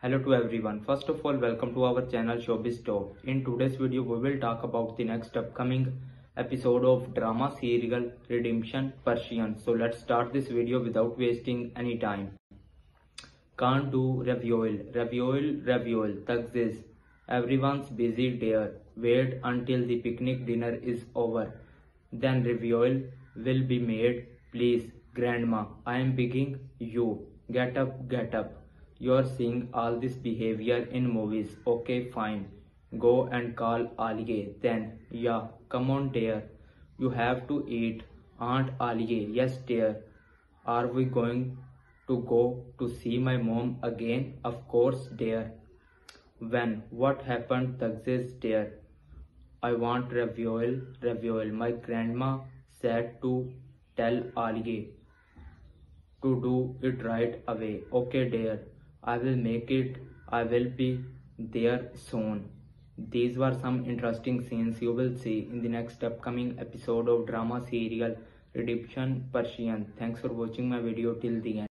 Hello to everyone. First of all, welcome to our channel Showbiz Top. In today's video, we will talk about the next upcoming episode of drama serial Redemption Persian. So let's start this video without wasting any time. Can't do ravioli, ravioli, ravioli, taxes. Everyone's busy there. Wait until the picnic dinner is over. Then ravioli will be made. Please, grandma, I am begging you. Get up, get up. You're seeing all this behavior in movies. Okay, fine. Go and call Aliye. Then, yeah, come on, dear. You have to eat. Aunt Aliye, yes, dear. Are we going to go to see my mom again? Of course, dear. When? What happened? Taxes, dear. I want ravioli, ravioli. My grandma said to tell Aliye to do it right away. Okay, dear. I will make it. I will be there soon. These were some interesting scenes you will see in the next upcoming episode of drama serial Redemption Persian. Thanks for watching my video till the end.